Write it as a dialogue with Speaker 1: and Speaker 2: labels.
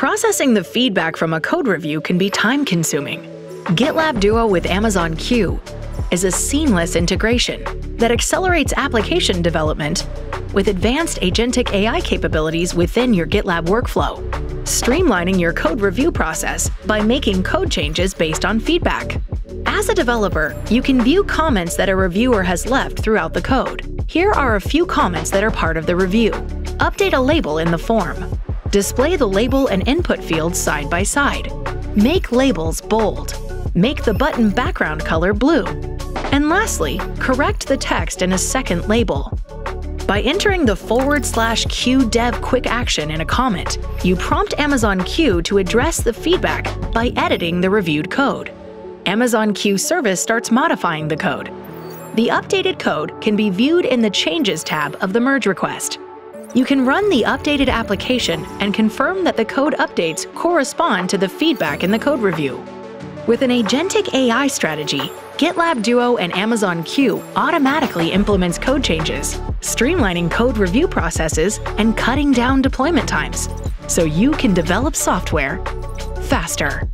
Speaker 1: Processing the feedback from a code review can be time-consuming. GitLab Duo with Amazon Q is a seamless integration that accelerates application development with advanced agentic AI capabilities within your GitLab workflow, streamlining your code review process by making code changes based on feedback. As a developer, you can view comments that a reviewer has left throughout the code. Here are a few comments that are part of the review. Update a label in the form. Display the label and input fields side by side. Make labels bold. Make the button background color blue. And lastly, correct the text in a second label. By entering the forward slash Q dev quick action in a comment, you prompt Amazon Q to address the feedback by editing the reviewed code. Amazon Q service starts modifying the code. The updated code can be viewed in the Changes tab of the merge request. You can run the updated application and confirm that the code updates correspond to the feedback in the code review. With an agentic AI strategy, GitLab Duo and Amazon Q automatically implements code changes, streamlining code review processes and cutting down deployment times, so you can develop software faster.